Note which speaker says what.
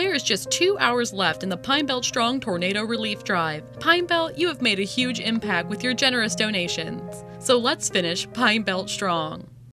Speaker 1: There's just two hours left in the Pine Belt Strong Tornado Relief Drive. Pine Belt, you have made a huge impact with your generous donations. So let's finish Pine Belt Strong.